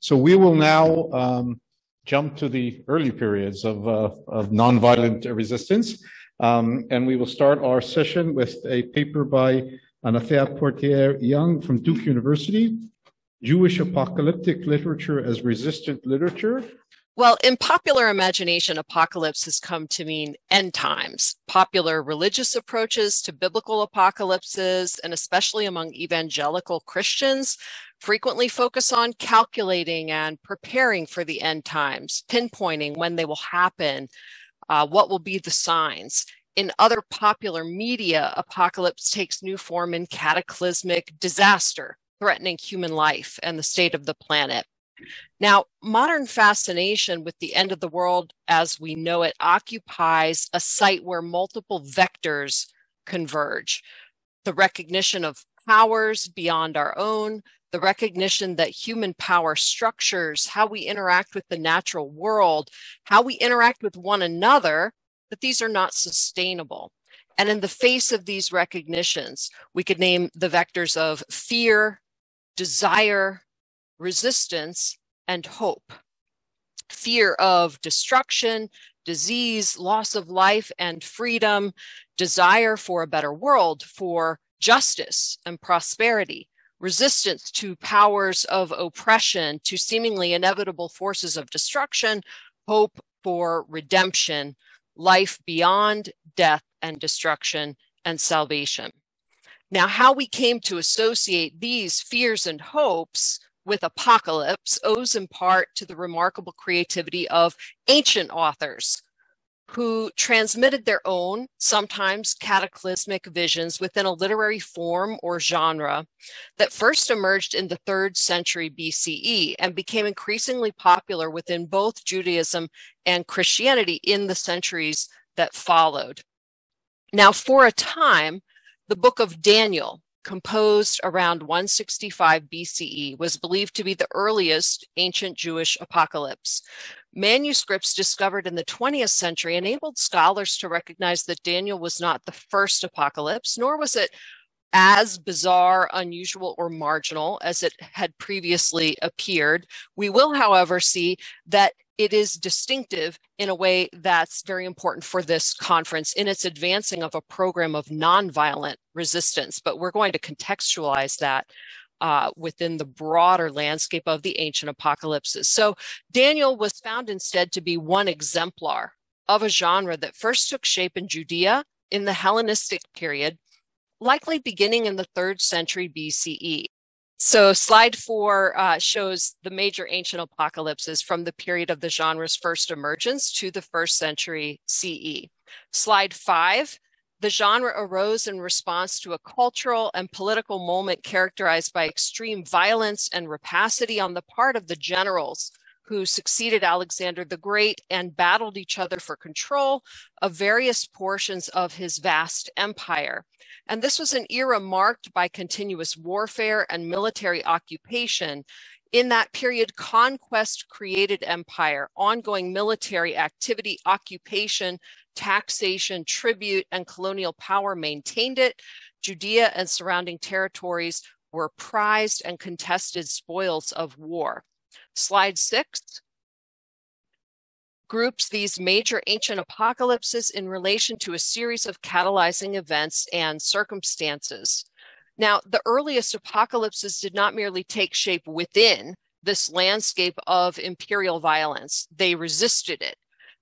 So we will now um, jump to the early periods of, uh, of nonviolent resistance. Um, and we will start our session with a paper by Anathea Portier Young from Duke University, Jewish Apocalyptic Literature as Resistant Literature. Well, in popular imagination, apocalypse has come to mean end times. Popular religious approaches to biblical apocalypses, and especially among evangelical Christians, frequently focus on calculating and preparing for the end times, pinpointing when they will happen, uh, what will be the signs. In other popular media, apocalypse takes new form in cataclysmic disaster, threatening human life and the state of the planet. Now, modern fascination with the end of the world as we know it occupies a site where multiple vectors converge. The recognition of powers beyond our own, the recognition that human power structures how we interact with the natural world, how we interact with one another, that these are not sustainable. And in the face of these recognitions, we could name the vectors of fear, desire, resistance, and hope. Fear of destruction, disease, loss of life and freedom, desire for a better world, for justice and prosperity, resistance to powers of oppression, to seemingly inevitable forces of destruction, hope for redemption, life beyond death and destruction, and salvation. Now, how we came to associate these fears and hopes with apocalypse owes in part to the remarkable creativity of ancient authors who transmitted their own, sometimes cataclysmic visions within a literary form or genre that first emerged in the third century BCE and became increasingly popular within both Judaism and Christianity in the centuries that followed. Now, for a time, the book of Daniel composed around 165 BCE, was believed to be the earliest ancient Jewish apocalypse. Manuscripts discovered in the 20th century enabled scholars to recognize that Daniel was not the first apocalypse, nor was it as bizarre, unusual, or marginal as it had previously appeared. We will, however, see that it is distinctive in a way that's very important for this conference in its advancing of a program of nonviolent resistance. But we're going to contextualize that uh, within the broader landscape of the ancient apocalypses. So Daniel was found instead to be one exemplar of a genre that first took shape in Judea in the Hellenistic period, likely beginning in the third century BCE. So slide four uh, shows the major ancient apocalypses from the period of the genre's first emergence to the first century CE. Slide five, the genre arose in response to a cultural and political moment characterized by extreme violence and rapacity on the part of the generals who succeeded Alexander the Great and battled each other for control of various portions of his vast empire. And this was an era marked by continuous warfare and military occupation. In that period, conquest created empire, ongoing military activity, occupation, taxation, tribute, and colonial power maintained it. Judea and surrounding territories were prized and contested spoils of war. Slide six groups these major ancient apocalypses in relation to a series of catalyzing events and circumstances. Now, the earliest apocalypses did not merely take shape within this landscape of imperial violence, they resisted it.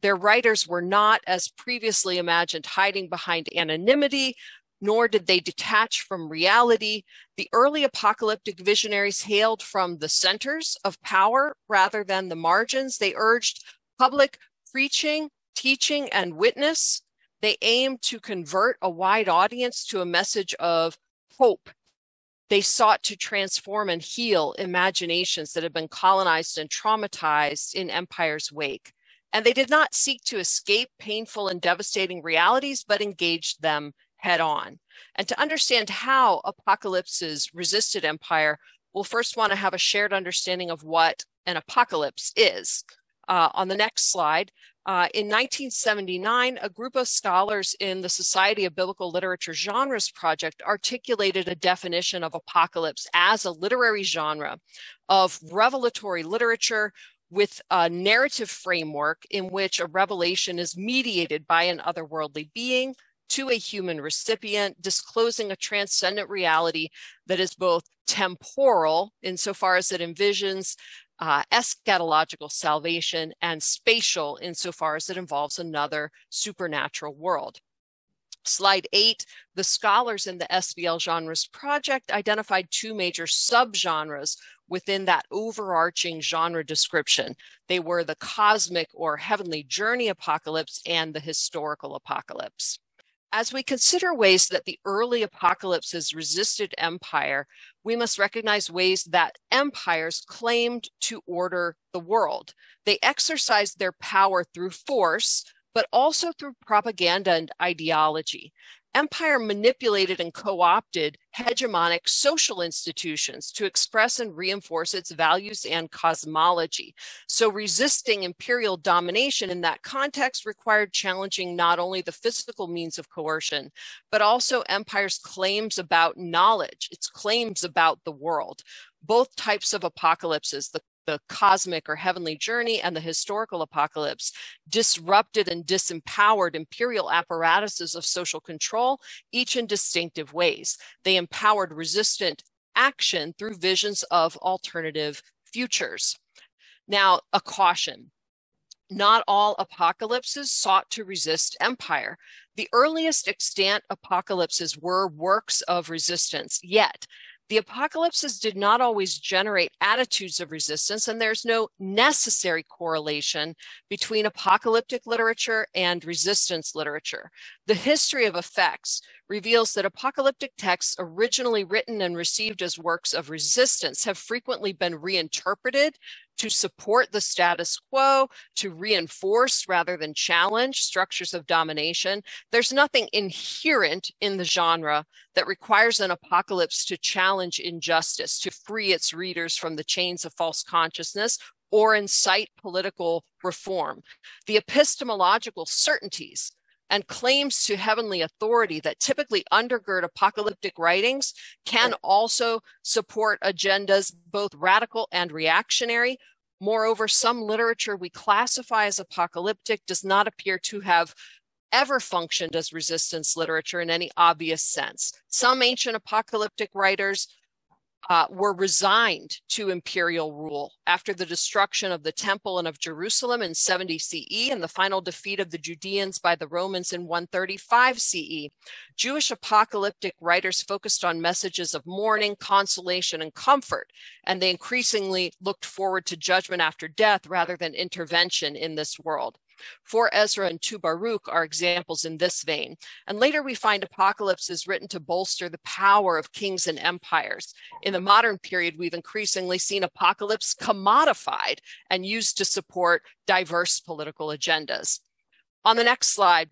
Their writers were not, as previously imagined, hiding behind anonymity, nor did they detach from reality. The early apocalyptic visionaries hailed from the centers of power rather than the margins. They urged public preaching, teaching, and witness. They aimed to convert a wide audience to a message of hope. They sought to transform and heal imaginations that had been colonized and traumatized in empire's wake. And they did not seek to escape painful and devastating realities, but engaged them head on. And to understand how apocalypses resisted empire, we'll first want to have a shared understanding of what an apocalypse is. Uh, on the next slide, Uh, in 1979, a group of scholars in the Society of Biblical Literature Genres Project articulated a definition of apocalypse as a literary genre of revelatory literature with a narrative framework in which a revelation is mediated by an otherworldly being to a human recipient, disclosing a transcendent reality that is both temporal, insofar as it envisions uh, eschatological salvation and spatial insofar as it involves another supernatural world. Slide eight, the scholars in the SBL Genres Project identified two major subgenres within that overarching genre description. They were the cosmic or heavenly journey apocalypse and the historical apocalypse. As we consider ways that the early apocalypses resisted empire, we must recognize ways that empires claimed to order the world. They exercised their power through force, but also through propaganda and ideology empire manipulated and co-opted hegemonic social institutions to express and reinforce its values and cosmology. So resisting imperial domination in that context required challenging not only the physical means of coercion, but also empire's claims about knowledge, its claims about the world. Both types of apocalypses, the the cosmic or heavenly journey and the historical apocalypse disrupted and disempowered imperial apparatuses of social control, each in distinctive ways. They empowered resistant action through visions of alternative futures. Now, a caution. Not all apocalypses sought to resist empire. The earliest extant apocalypses were works of resistance, yet the apocalypses did not always generate attitudes of resistance, and there's no necessary correlation between apocalyptic literature and resistance literature. The history of effects reveals that apocalyptic texts originally written and received as works of resistance have frequently been reinterpreted to support the status quo, to reinforce rather than challenge structures of domination. There's nothing inherent in the genre that requires an apocalypse to challenge injustice, to free its readers from the chains of false consciousness or incite political reform. The epistemological certainties and claims to heavenly authority that typically undergird apocalyptic writings can also support agendas both radical and reactionary. Moreover, some literature we classify as apocalyptic does not appear to have ever functioned as resistance literature in any obvious sense. Some ancient apocalyptic writers uh, were resigned to imperial rule after the destruction of the temple and of Jerusalem in 70 CE and the final defeat of the Judeans by the Romans in 135 CE. Jewish apocalyptic writers focused on messages of mourning, consolation, and comfort, and they increasingly looked forward to judgment after death rather than intervention in this world. 4 Ezra and 2 Baruch are examples in this vein. And later we find Apocalypse is written to bolster the power of kings and empires. In the modern period, we've increasingly seen Apocalypse commodified and used to support diverse political agendas. On the next slide,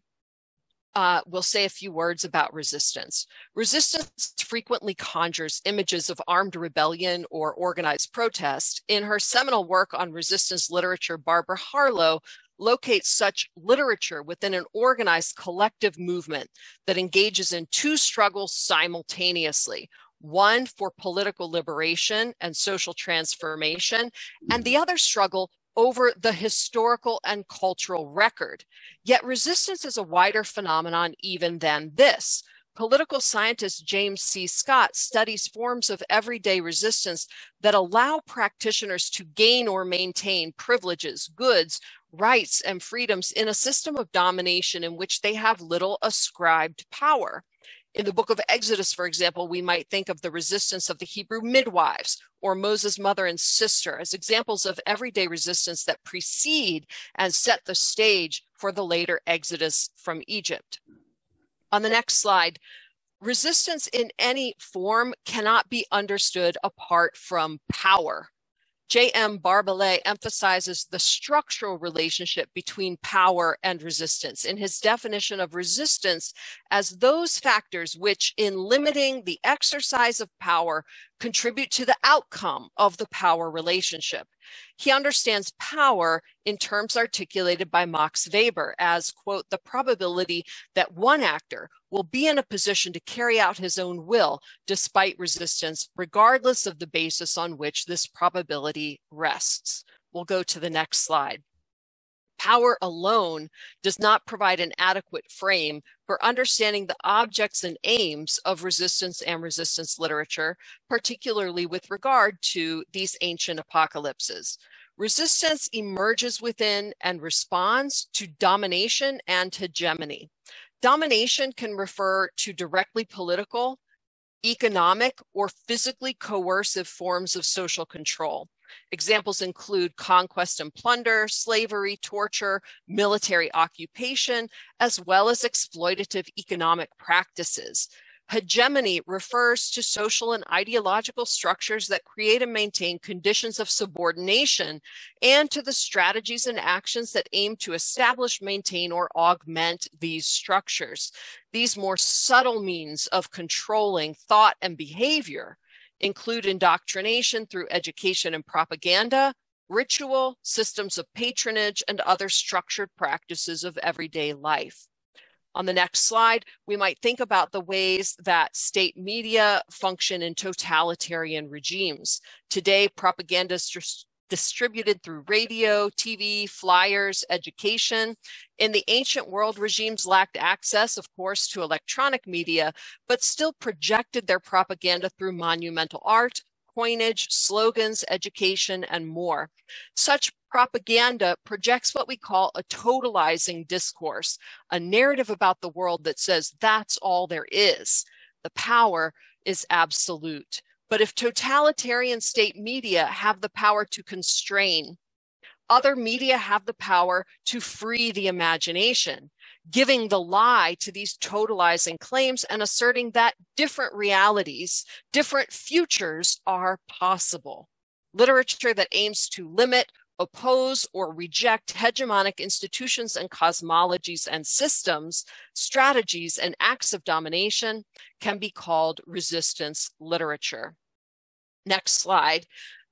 uh, we'll say a few words about resistance. Resistance frequently conjures images of armed rebellion or organized protest. In her seminal work on resistance literature, Barbara Harlow locates such literature within an organized collective movement that engages in two struggles simultaneously one for political liberation and social transformation, and the other struggle over the historical and cultural record. Yet resistance is a wider phenomenon even than this. Political scientist James C. Scott studies forms of everyday resistance that allow practitioners to gain or maintain privileges, goods, rights and freedoms in a system of domination in which they have little ascribed power. In the book of Exodus, for example, we might think of the resistance of the Hebrew midwives or Moses' mother and sister as examples of everyday resistance that precede and set the stage for the later Exodus from Egypt. On the next slide, resistance in any form cannot be understood apart from power. J.M. Barbalet emphasizes the structural relationship between power and resistance in his definition of resistance as those factors which, in limiting the exercise of power, contribute to the outcome of the power relationship. He understands power in terms articulated by Max Weber as, quote, the probability that one actor will be in a position to carry out his own will despite resistance, regardless of the basis on which this probability rests. We'll go to the next slide. Power alone does not provide an adequate frame for understanding the objects and aims of resistance and resistance literature, particularly with regard to these ancient apocalypses. Resistance emerges within and responds to domination and hegemony. Domination can refer to directly political, economic, or physically coercive forms of social control. Examples include conquest and plunder, slavery, torture, military occupation, as well as exploitative economic practices. Hegemony refers to social and ideological structures that create and maintain conditions of subordination and to the strategies and actions that aim to establish, maintain, or augment these structures. These more subtle means of controlling thought and behavior include indoctrination through education and propaganda, ritual, systems of patronage, and other structured practices of everyday life. On the next slide, we might think about the ways that state media function in totalitarian regimes. Today, propaganda distributed through radio, TV, flyers, education. In the ancient world, regimes lacked access, of course, to electronic media, but still projected their propaganda through monumental art, coinage, slogans, education, and more. Such propaganda projects what we call a totalizing discourse, a narrative about the world that says that's all there is. The power is absolute. But if totalitarian state media have the power to constrain, other media have the power to free the imagination, giving the lie to these totalizing claims and asserting that different realities, different futures are possible. Literature that aims to limit, oppose, or reject hegemonic institutions and cosmologies and systems, strategies, and acts of domination can be called resistance literature. Next slide.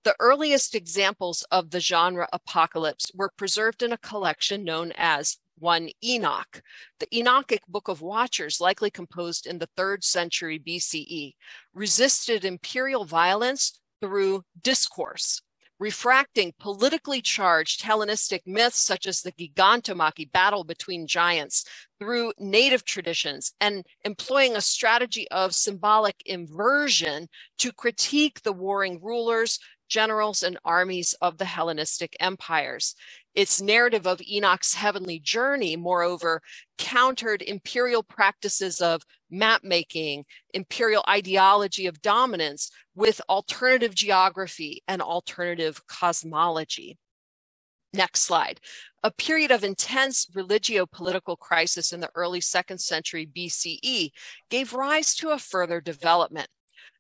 The earliest examples of the genre apocalypse were preserved in a collection known as 1 Enoch, the Enochic Book of Watchers, likely composed in the third century BCE, resisted imperial violence through discourse, refracting politically charged Hellenistic myths such as the Gigantomachy battle between giants through native traditions and employing a strategy of symbolic inversion to critique the warring rulers, generals, and armies of the Hellenistic empires. Its narrative of Enoch's heavenly journey, moreover, countered imperial practices of map making, imperial ideology of dominance with alternative geography and alternative cosmology. Next slide. A period of intense religio political crisis in the early second century BCE gave rise to a further development.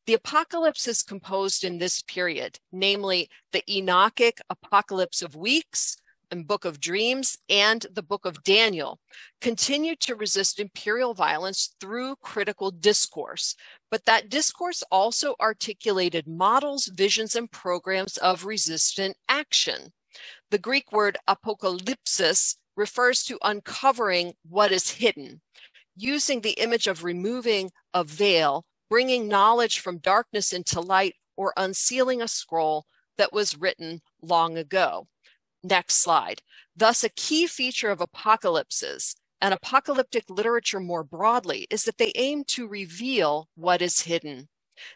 The apocalypse is composed in this period, namely the Enochic apocalypse of weeks, and Book of Dreams and the Book of Daniel continued to resist imperial violence through critical discourse. But that discourse also articulated models, visions, and programs of resistant action. The Greek word apocalypsis refers to uncovering what is hidden, using the image of removing a veil, bringing knowledge from darkness into light, or unsealing a scroll that was written long ago. Next slide. Thus, a key feature of apocalypses and apocalyptic literature more broadly is that they aim to reveal what is hidden.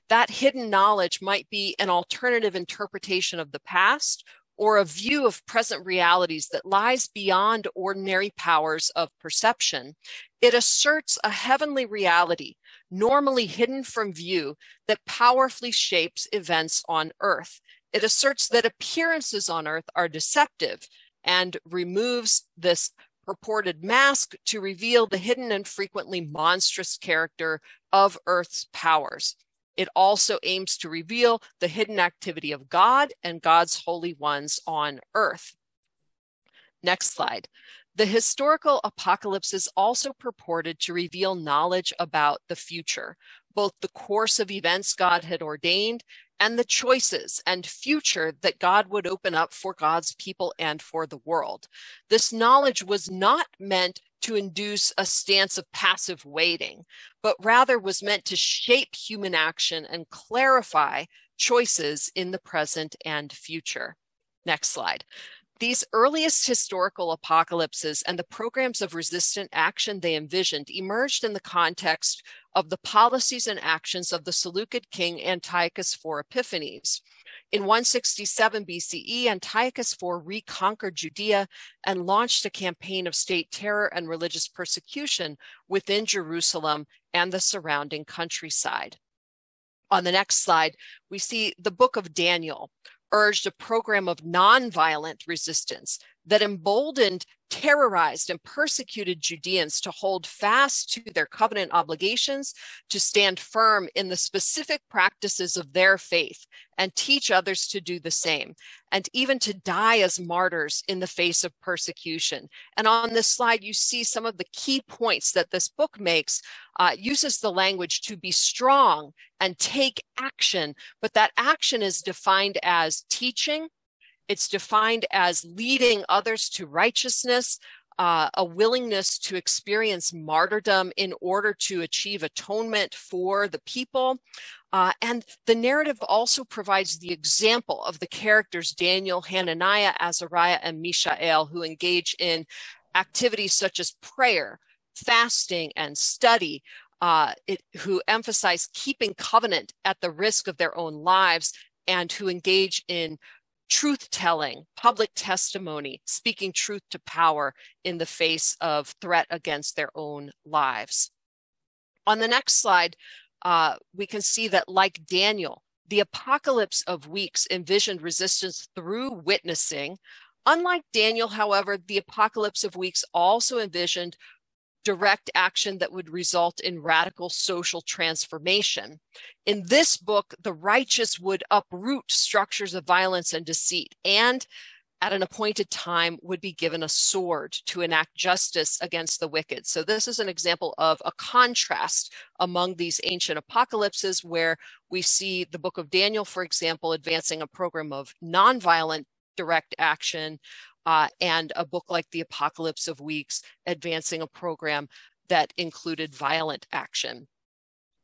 That hidden knowledge might be an alternative interpretation of the past or a view of present realities that lies beyond ordinary powers of perception. It asserts a heavenly reality, normally hidden from view, that powerfully shapes events on earth. It asserts that appearances on earth are deceptive and removes this purported mask to reveal the hidden and frequently monstrous character of Earth's powers. It also aims to reveal the hidden activity of God and God's holy ones on Earth. Next slide. The historical apocalypses also purported to reveal knowledge about the future, both the course of events God had ordained and the choices and future that God would open up for God's people and for the world. This knowledge was not meant to induce a stance of passive waiting, but rather was meant to shape human action and clarify choices in the present and future. Next slide. These earliest historical apocalypses and the programs of resistant action they envisioned emerged in the context of the policies and actions of the Seleucid king Antiochus IV Epiphanes. In 167 BCE, Antiochus IV reconquered Judea and launched a campaign of state terror and religious persecution within Jerusalem and the surrounding countryside. On the next slide, we see the book of Daniel, urged a program of nonviolent resistance that emboldened, terrorized, and persecuted Judeans to hold fast to their covenant obligations, to stand firm in the specific practices of their faith, and teach others to do the same, and even to die as martyrs in the face of persecution. And on this slide, you see some of the key points that this book makes, uh, uses the language to be strong and take action, but that action is defined as teaching, it's defined as leading others to righteousness, uh, a willingness to experience martyrdom in order to achieve atonement for the people. Uh, and the narrative also provides the example of the characters Daniel, Hananiah, Azariah, and Mishael, who engage in activities such as prayer, fasting, and study, uh, it, who emphasize keeping covenant at the risk of their own lives, and who engage in truth telling, public testimony, speaking truth to power in the face of threat against their own lives. On the next slide, uh, we can see that, like Daniel, the apocalypse of weeks envisioned resistance through witnessing. Unlike Daniel, however, the apocalypse of weeks also envisioned direct action that would result in radical social transformation. In this book, the righteous would uproot structures of violence and deceit and at an appointed time would be given a sword to enact justice against the wicked. So this is an example of a contrast among these ancient apocalypses where we see the book of Daniel, for example, advancing a program of nonviolent direct action uh, and a book like The Apocalypse of Weeks, advancing a program that included violent action.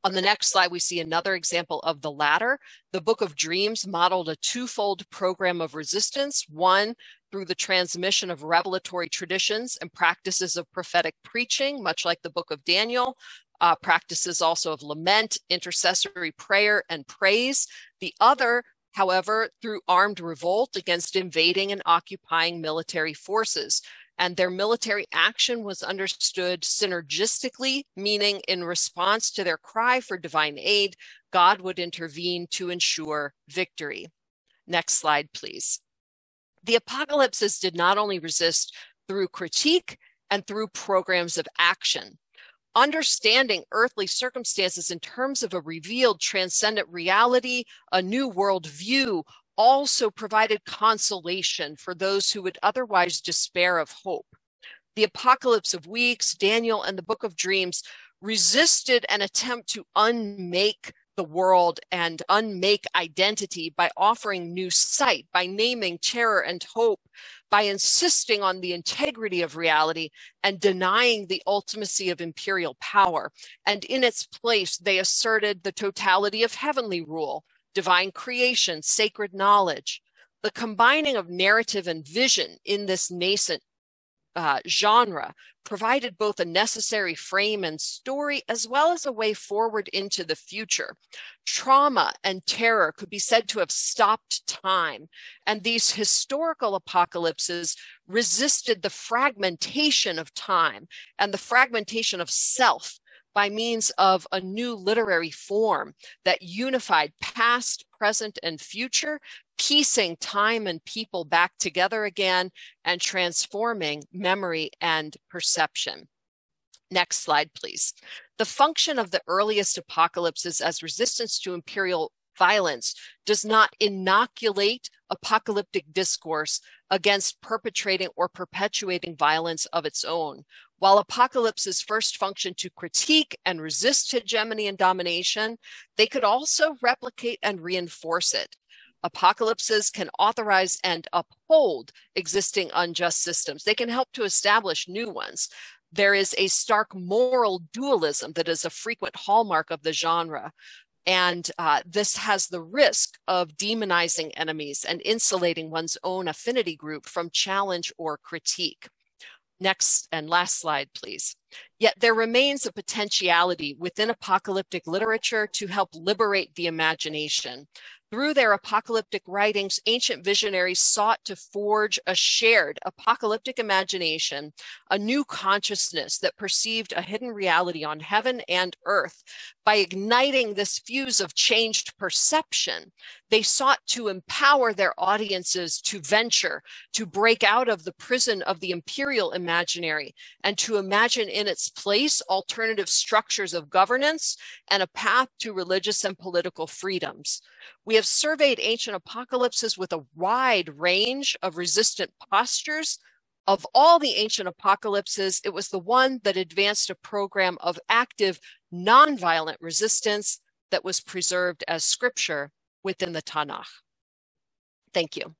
On the next slide, we see another example of the latter. The Book of Dreams modeled a twofold program of resistance, one through the transmission of revelatory traditions and practices of prophetic preaching, much like the Book of Daniel, uh, practices also of lament, intercessory prayer, and praise. The other however, through armed revolt against invading and occupying military forces. And their military action was understood synergistically, meaning in response to their cry for divine aid, God would intervene to ensure victory. Next slide, please. The apocalypses did not only resist through critique and through programs of action understanding earthly circumstances in terms of a revealed transcendent reality, a new world view, also provided consolation for those who would otherwise despair of hope. The Apocalypse of Weeks, Daniel, and the Book of Dreams resisted an attempt to unmake the world and unmake identity by offering new sight, by naming terror and hope, by insisting on the integrity of reality and denying the ultimacy of imperial power. And in its place, they asserted the totality of heavenly rule, divine creation, sacred knowledge. The combining of narrative and vision in this nascent uh, genre provided both a necessary frame and story as well as a way forward into the future. Trauma and terror could be said to have stopped time, and these historical apocalypses resisted the fragmentation of time and the fragmentation of self by means of a new literary form that unified past, present, and future piecing time and people back together again and transforming memory and perception. Next slide, please. The function of the earliest apocalypses as resistance to imperial violence does not inoculate apocalyptic discourse against perpetrating or perpetuating violence of its own. While apocalypses first function to critique and resist hegemony and domination, they could also replicate and reinforce it. Apocalypses can authorize and uphold existing unjust systems. They can help to establish new ones. There is a stark moral dualism that is a frequent hallmark of the genre. And uh, this has the risk of demonizing enemies and insulating one's own affinity group from challenge or critique. Next and last slide, please. Yet there remains a potentiality within apocalyptic literature to help liberate the imagination. Through their apocalyptic writings, ancient visionaries sought to forge a shared apocalyptic imagination, a new consciousness that perceived a hidden reality on heaven and earth. By igniting this fuse of changed perception, they sought to empower their audiences to venture, to break out of the prison of the imperial imaginary, and to imagine in its place alternative structures of governance and a path to religious and political freedoms. We have surveyed ancient apocalypses with a wide range of resistant postures. Of all the ancient apocalypses, it was the one that advanced a program of active, nonviolent resistance that was preserved as scripture within the Tanakh. Thank you.